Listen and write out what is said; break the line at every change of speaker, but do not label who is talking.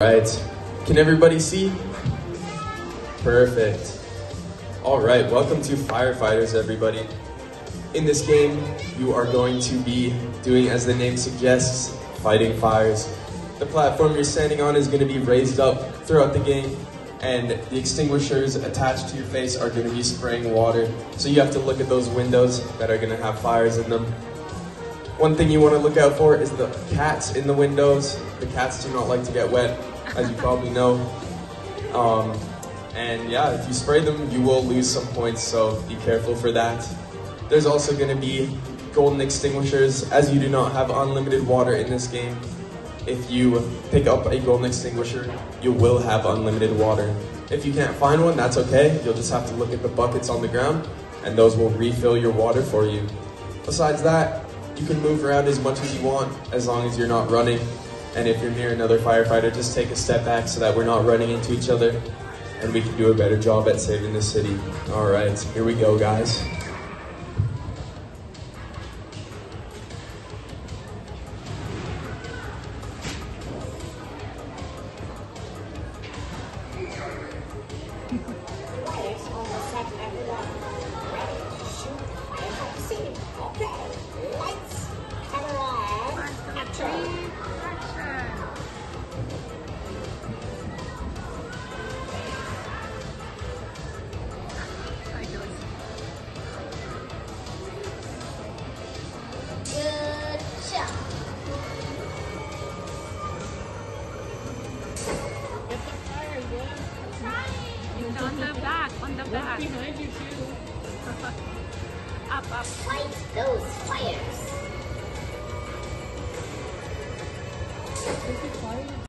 Right. Can everybody see? Perfect. All right, welcome to Firefighters, everybody. In this game, you are going to be doing as the name suggests, fighting fires. The platform you're standing on is going to be raised up throughout the game, and the extinguishers attached to your face are going to be spraying water. So you have to look at those windows that are going to have fires in them. One thing you want to look out for is the cats in the windows. The cats do not like to get wet, as you probably know. Um, and yeah, if you spray them, you will lose some points, so be careful for that. There's also going to be golden extinguishers, as you do not have unlimited water in this game. If you pick up a golden extinguisher, you will have unlimited water. If you can't find one, that's okay. You'll just have to look at the buckets on the ground, and those will refill your water for you. Besides that, you can move around as much as you want, as long as you're not running. And if you're near another firefighter, just take a step back so that we're not running into each other, and we can do a better job at saving the city. All right, here we go, guys.
On the back, on the
Look
back.
behind you, too.
Up, up.
Fight those fires.
Is fire?